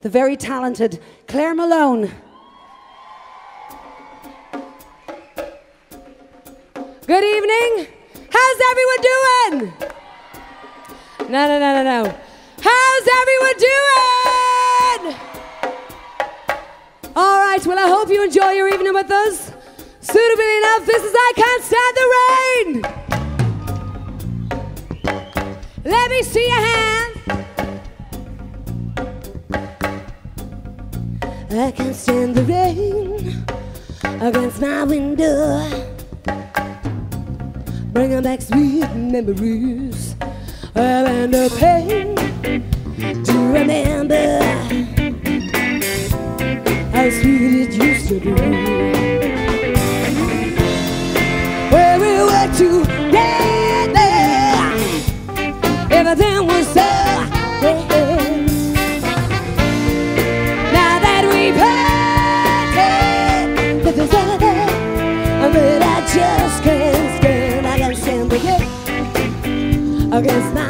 the very talented Claire Malone. Good evening. How's everyone doing? No, no, no, no, no. How's everyone doing? All right, well, I hope you enjoy your evening with us. Suitably enough, this is I Can't Stand the Rain. Let me see your hands. I can't stand the rain against my window. Bringing back sweet memories and the pain to remember how sweet it used to be. Where we were together, everything was so against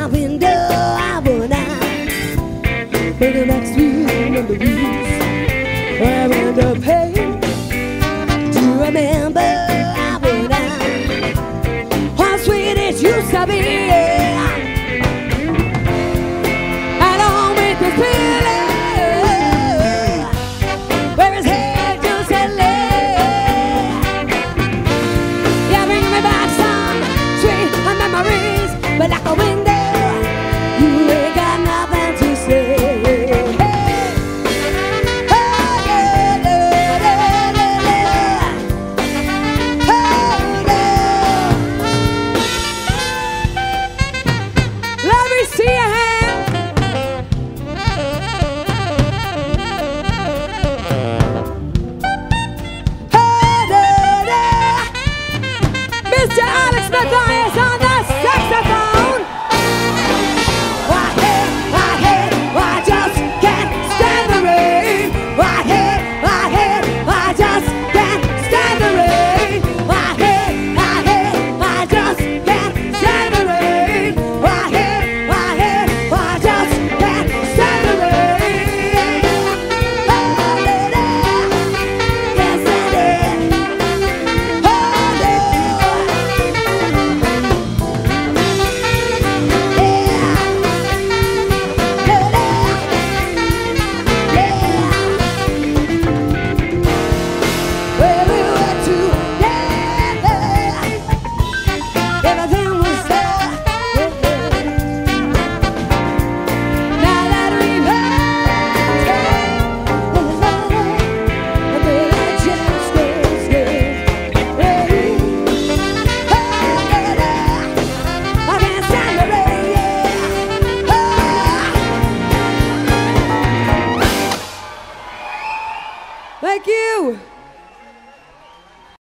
Thank you.